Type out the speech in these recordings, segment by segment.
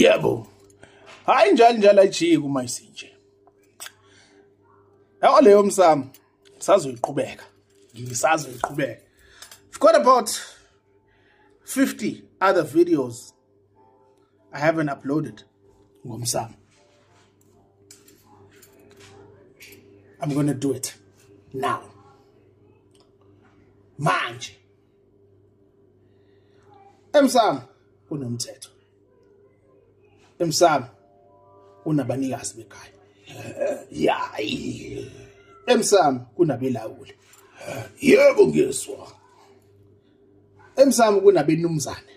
yebo. Hayi njalo njalo ayijiki uma isinje. Yabo leyo msamo sazoyiqhubeka. Ngisazoyiqhubeka I've got about 50 other videos I haven't uploaded ngomsamo. I'm going to do it now. Manje. Emsamo kunomthetho. Emsamo unabanikazi bekhaya. Yayi emsamo kunabelawuli. Yebo ngiyeswa emsamo kunabenumzane.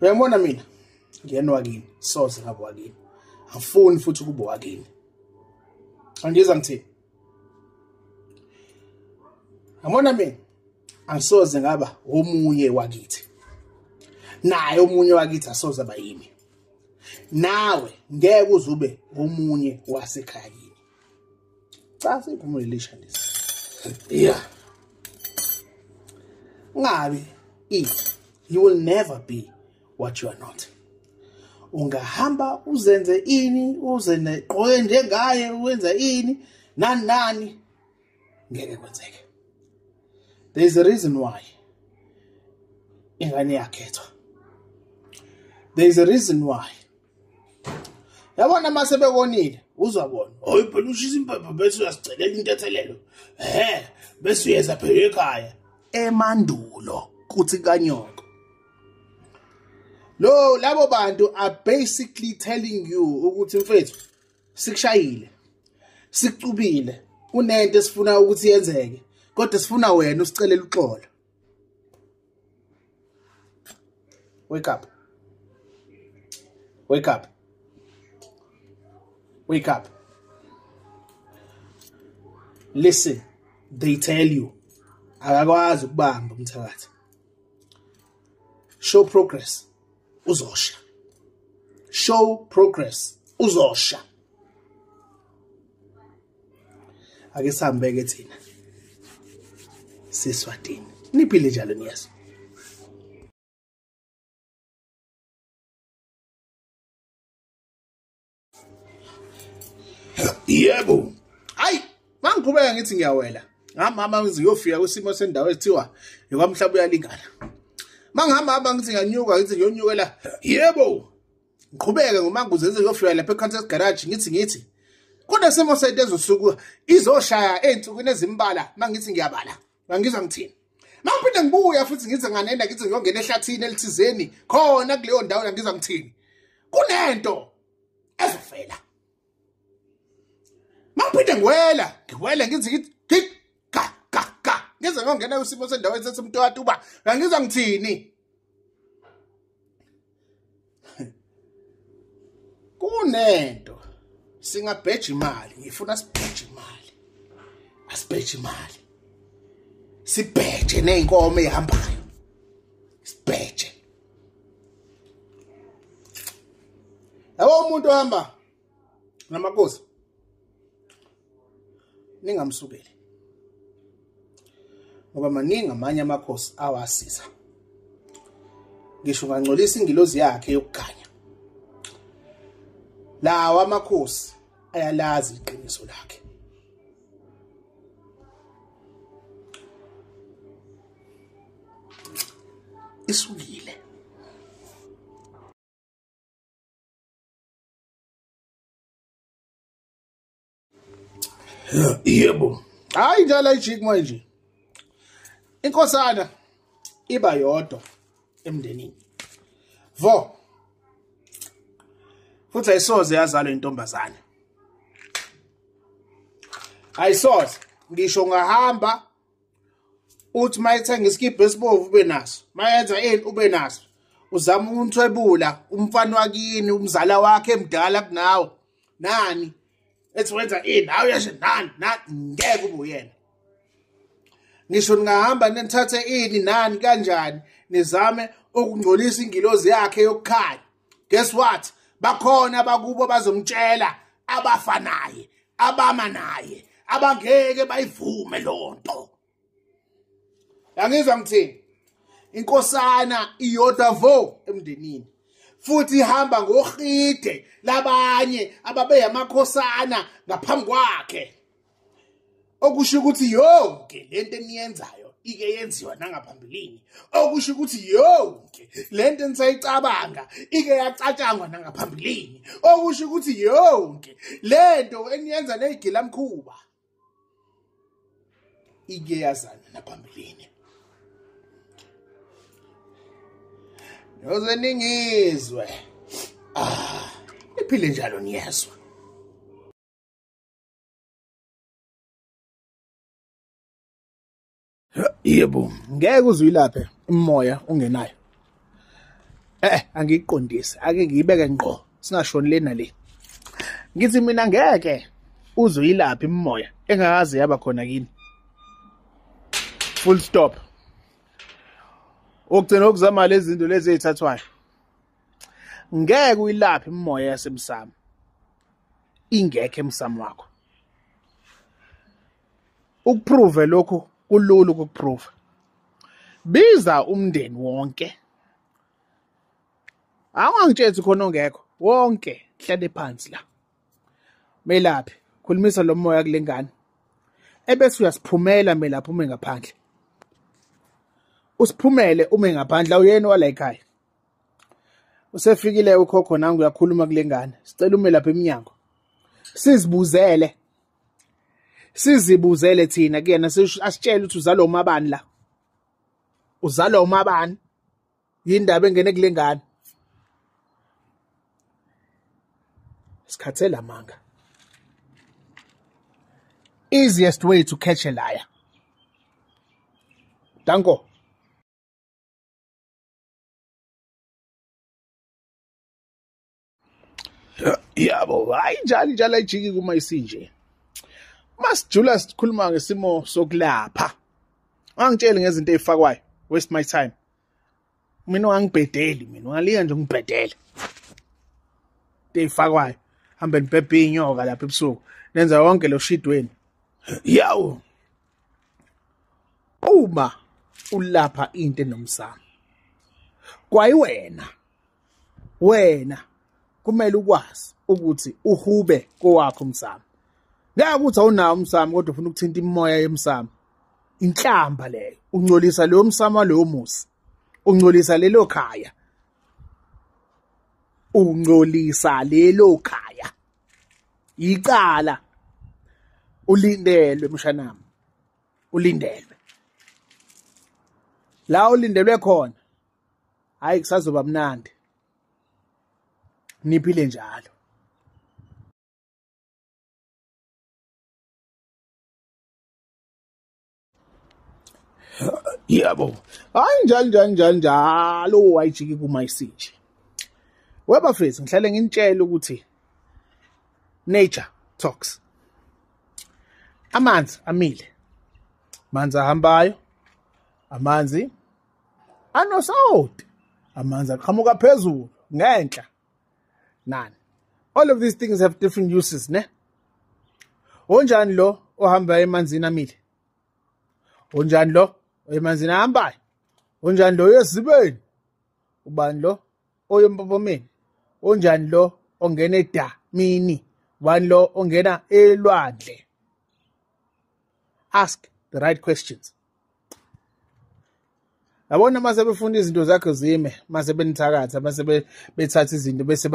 Uyabona mina? Ngiyanwa kini soze ngabe wakini. Angifuni futhi kube wakini. Angizwa ngithini? Yabona mina? Angisoze ngaba omunye wakithi. Naye omunye wakithi asoze abayimi nawe ngeke uzube omunye wasekhaya kini cha sikhuluma relation lesi. Yeah ngabe it you will never be what you are not. Ungahamba uzenze ini uzene qoye njengaye wenza ini nani nani ngeke kwenzeke. There is a reason why ingane yakhethwa. There is a reason why. Yabona mase bekonile uzabona. Hoyi phela ushisa impepha bese uyasicelela into ethelelo he bese uyeza phela ekhaya. Emandulo kuthi kanyoko. Lo labo bantu are basically telling you ukuthi mfethu sikushayile sicubile kunento esifuna ukuthi yenzeke kodwa sifuna wena usicelela uxolo wake up. Wake up. Wake up. Listen they tell you. Akakwazi ukubamba umthakathi. Show progress uzosha. Show progress uzosha. Ake sihambeke thina. Siswatini niphile njalo niyazwa yebo. Hayi mangiqhubeka ngithi ngiyawela. Ngamama ngiziyofika kwisimo sendawo ethiwa yokwamhlaba uyalingana. Mangihamba hamba ngithi ngiyanyuka ngithi ngiyonyukela. Yebo. Ngiqhubeke ngomanguze ngize ngiyofika lapha econtest garage ngithi ngithi kodwa simo sento ezosuku izoshaya ey'nsukwini ezimbala mangithi ngiyabala ngangizwa ngithini? Mangiphinde ngibuya futhi ngithi nganenda ngithi ngiyongena ehlathini elithizeni khona kuleyo ndawo ngangizwa ngithini? Kunento ezofela. Mangiphinde ngiwela ngiwela ngithi ngithi ga ga ga ngize ngiyongena usimo sendaweni sesimntwatuba ngangizwa ngithini? Kunento singabheja imali ngifuna sibheje imali asibheje imali sibheje ney'nkomo ey'hambayo sibheje. Yabo umuntu ohamba namakosi. Ningamsukeli. Ngoba maningi amanye amakhosi awasiza. Ngisho ngangcolisa ingilozi yakhe yokukhanya lawa amakhosi ayalazi iqiniso lakhe. Isukile. Yebo. Hayi njalo ayijiki manje. Inkosana iba yodwa emndenini. Vo futhi ayisoze yazalwa intombazane. Ayisoze ngisho ngahamba uthi mayethenga isikibha esibovu ube naso mayenza ini ube naso. Uzama ukunthwebula umfana wakini umzala wakhe emdala kunawe. Nani? Ethi wenza ini hawu yasho nani nani ngeke ube uyena. Ngisho ningahamba nithathe ini nani kanjani nizame ukungcolisa ingilozi yakhe yokukhanya. Guess what? Bakhona bakubo bazomtshela abafanaye abama naye abangeke bayivume lonto yangizwa ngithini? Inkosana iyodwa vo emndenini. Futhi ihamba ngohide labanye ababeyamakhosana ngaphambi kwakhe. Okusho ukuthi yonke lento eniyenzayo ike yenziwa nangaphambilini. Okusho ukuthi yonke lento enisayicabanga ike yacatshangwa nangaphambilini. Okusho ukuthi yonke lento eniyenza neyigilamkhuba ike yazana naphambilini yoze ningizwe. Ah iphile njalo niyezwa. Yebo. Ngeke uzuyilaphe imoya ungenayo eh angiyiqondisi ake ngiyibeke ngqo singashoni lena le ngithi mina ngeke uzuyilapha imimoya engakaze yaba khona kini. Full stop. Ukugcina ukuzama lezi zinto lezi ezithathwayo. Ngeke uyilaphe imimoya yasemsamo. Ingekho emsamo wakho. Ukuprove lokhu kulula ukukuprove biza umndeni wonke. Awangitshezi khona ongekho wonke hlale phansi la. Melaphi khulumisa lo moya kulengane ebese uyasiphumela melaphi ume ngaphandle. Usiphumele ume ngaphandle awuyena wala ekhaya. Usefikile ukhokho nangu uyakhuluma kule ngane sicela ume lapha eminyango sizibuzele. Sizibuzele thina kuyena asitshele ukuthi uzalwa umabani la. Uzalwa umabani? Yindaba engene kule ngane sikhathela manga. Easiest way to catch a liar. Danko. yabo hayi njalo njalo ayijiki kuma isinje masijula sikhuluma ngesimo sokulapha. Angitsheli ngezinto ezifakwayo waste my time. Mina ungangibhedeli mina ungalika nje ngibhedele into ezifakwayo hambe nibhebhe inyoka lapha ebusuku nenza yonke lo shit wenu. Yawo uma ulapha into enomsamo kwayiwena wena kumele ukwazi ukuthi uhube kowakho umsamo. Ngeke ukuthi awunawo umsamo kodwa ufuna ukuthinta imimoya yemsamo inhlamba leyo ungcolisa leyo msamo leyo musi ungcolisa lelo khaya ungcolisa lelo khaya. Icala ulindelwe mshanami ulindelwe. La ulindelwe khona hayi kusazoba mnandi. Niphile njalo. Yabo. Hayi njalo njalo njalo njalo wayijiki kuma isinje. Webafethu ngihlale nginitshela ukuthi nature talks. Amanzi amile. Amanzi ahambayo amanzi anosawoti amanzi aqhamuka phezulu ngenhla. Nani? All of these things have different uses ne? Onjani lo ohamba emanzini amile? Onjani lo emanzini ahambayo? Onjani lo yesibeni ubani lo oyempopomeni onjani lo ongena edamini? Ubani lo ongena elwandle? Ask the right questions. Yabona mase befunda izinto zakhe zime mase benithakatha mase bethatha izinto bese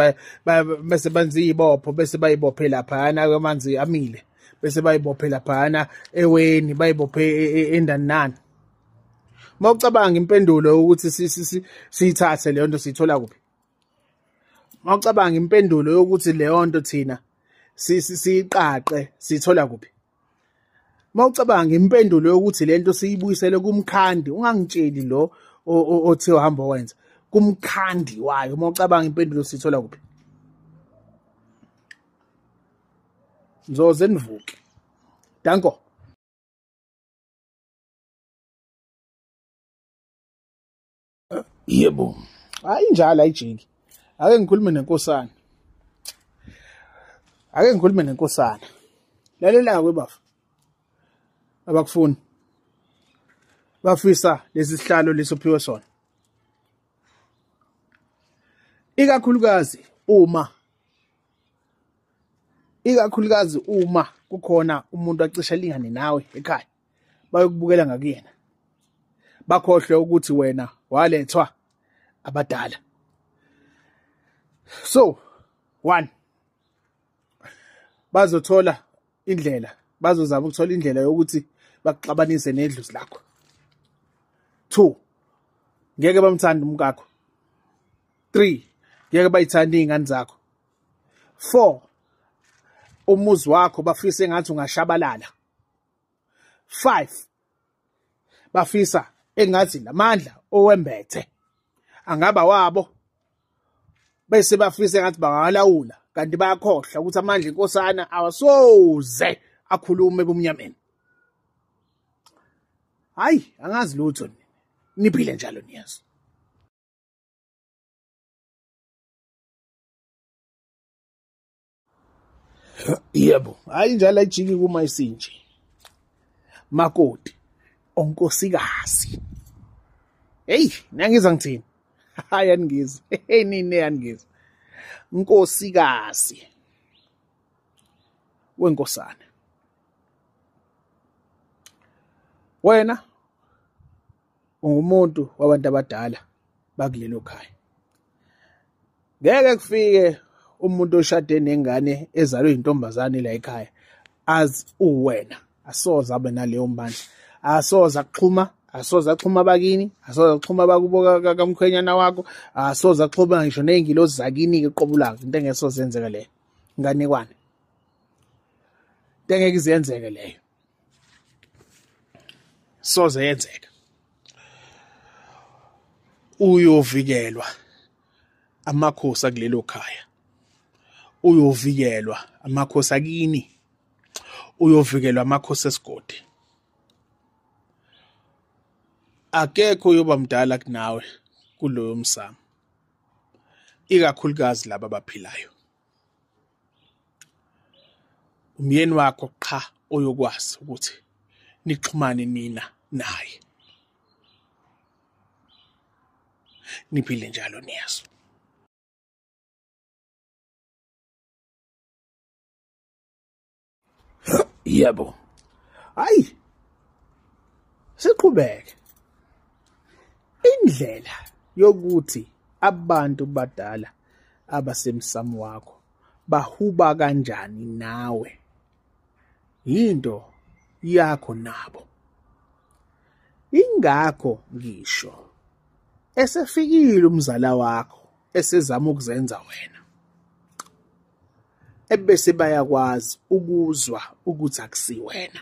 bese benza izibopho bese bayibophe laphana kwamanzi amile bese bayibophe laphana eweni bayibophe endani nani. Mawucabanga impendulo ukuthi siyithathe leyo nto siyithola kuphi? Mawucabanga impendulo yokuthi leyo nto thina siyiqaqe siyithola kuphi? Mawucabanga impendulo yokuthi lento siyibuyisele kumkhandi ungangitsheli lo othi uhamba wenza kumkhandi wayo mawucabanga impendulo siyithola kuphi? Nzoze nivuke. Danko. Yebo. Hayi njalo ayijiki ake ngikhulume nenkosana. Ake ngikhulume nenkosana. Lalela kwebafa abakufuni bafisa lesi sihlalo lesophiwe sona. Ikakhulukazi uma ikakhulukazi uma kukhona umuntu acishe lingane nawe ekhaya bayokubukela ngakuyena. Bakhohlwe ukuthi wena walethwa abadala. So one bazothola indlela bazozama ukuthola indlela yokuthi bakuxabanise nedluzi lakho. Two ngeke bamthanda umkakho. Three ngeke bayithanda iy'ngane zakho. Four umuzi wakho bafisa engathi ungashabalala. Five bafisa engathi lamandla owembethe angaba wabo bese bafisa engathi bangalawula. Kanti bayakhohlwa ukuthi amandla enkosana awasoze akhulume ebumnyameni hayi angazi lutho niphile njalo niyazi. Yebo hayi njalo ayijiki kuma isinje. Makoti onkosikazi. Hey ngiyangiza ngithini? Hayi angizi. Hey nini yangiza nkosikazi. Wenkosana. Wena ungumuntu wabantu abadala bakulelo khaya. Ngeke kufike umuntu oshade nengane ezalwe intombazane la ekhaya azi uwena asoze abe naleyo mbandla. Asoze akuxhuma asoze axhuma abakini asoze axhuma abakubo kamkhwenyana wakho asoze axhuma ngisho ney'ngilozi zakini-ke qobulanga into engesoze yenzeke leyo nganekwane into engeke ize yenzeke leyo soze yenzeka uyovikelwa amakhosi akulelo khaya. Uyovikelwa amakhosi akini. Uyovikelwa amakhosi esigodi. Akekho uyoba mdala kunawe kuloyo msamo. Ikakhulukazi laba abaphilayo. Umyeni wakho qha oyokwazi ukuthi nixhumane nina naye. Niphile njalo niyazo yebo. Hayi siqhubeke. Indlela yokuthi abantu badala abasemsamo wakho bahuba kanjani nawe into yakho nabo. Ingakho ngisho esefikile umzala wakho esezama ukuzenza wena. Ebese bayakwazi ukuzwa ukuthi akusiwena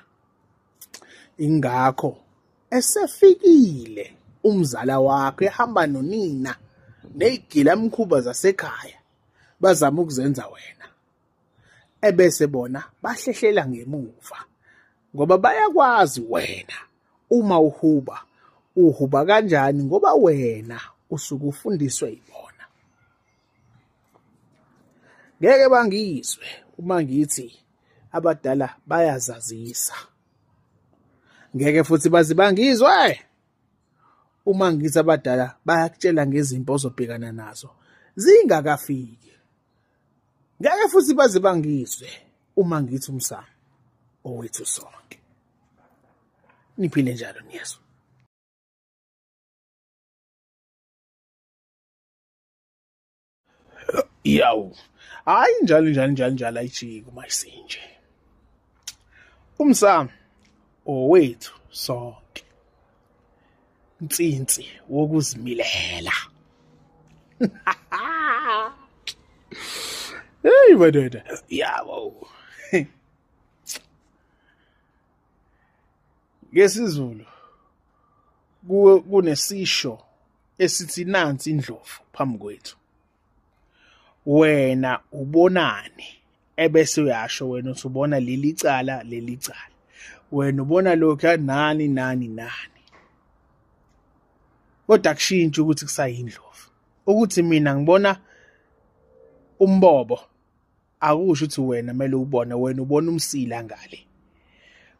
ingakho esefikile umzala wakho ehamba nonina nezigilamkhuba zasekhaya bazama ukuzenza wena. Ebese bona bahlehlela ngemuva. Ngoba bayakwazi wena. Uma uhuba uhuba kanjani? Ngoba wena usuke ufundiswe yibona. Ngeke bangizwe uma ngithi abadala bayazazisa. Ngeke futhi bazi bangizwe uma ngithi abadala bayakutshela ngezimpo ozobhekana nazo. Zingakafiki. Ngeke futhi baze bangizwe uma ngithi umsamo owethu sonke. Niphile njalo niyezwa yawu hayi njalo njalo njalo njalo ayijiki uma isinje umsamo owethu sonke. Nsintsi wokuzimilela hey madoda yabo ngesizulu kunesisho esithi nansi indlovu phambi kwethu. Wena ubonani? Ebese uyasho wena uthi ubona leli cala leli cala. Wena ubona lokhu nani nani nani? Kodwa kushintsha ukuthi kusayindlovu. Ukuthi mina ngibona umbobo akusho ukuthi wena kumele ubone wena ubona umsila ngale.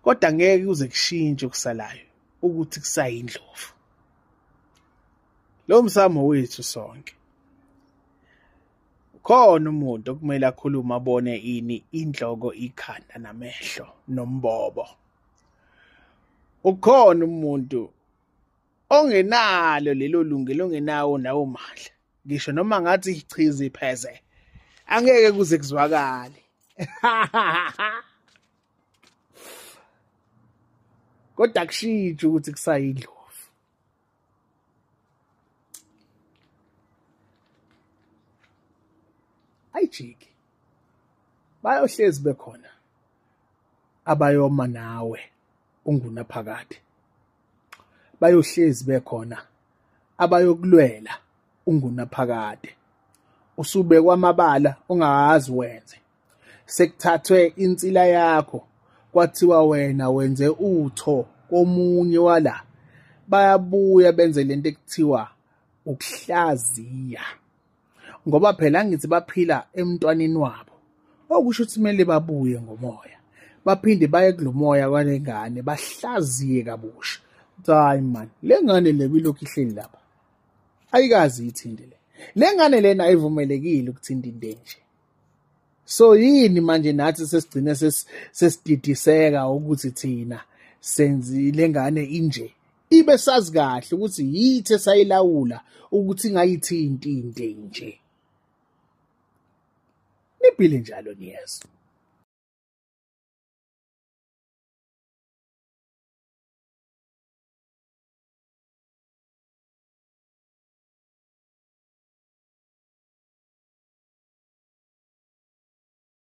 Kodwa ngeke uze kushintshe okusalayo ukuthi kusayindlovu. Lo msamo wethu sonke. Khona umuntu okumele akhulume abone ini inhloko ikhanda namehlo nombobo ukhona umuntu ongenalo lelo lungelo ongenawo nawo manje ngisho noma ngathi ichizi ipheze angeke kuze kuzwakale. kodwa kushitsho ukuthi kusayindlovu. Ayijiki bayohlezi bekhona abayoma nawe ungunaphakade. Bayohlezi bekhona abayokulwela ungunaphakade. Usube kwamabala ongazi wenze. Sekuthathwe insila yakho kwathiwa wena wenze utho komunye wala bayabuya benze lento ekuthiwa ukuhlaziya. Ngoba phela angithi baphila emntwaneni wabo. Okusho ukuthi kumele babuye ngomoya baphinde baye kulomoya kwalengane bahlaziye kabusha. Hayi man le ngane le bilokhu ihleli lapha. Ayikazi ithinde le. Le ngane lena ayivumelekile ukuthinta into enje. So yini manje nathi sesigcine sesididiseka ukuthi thina senzile ngane inje? Ibe sazi kahle ukuthi yithi esayilawula ukuthi ingayithinti into nje. Niphile njalo niyezwa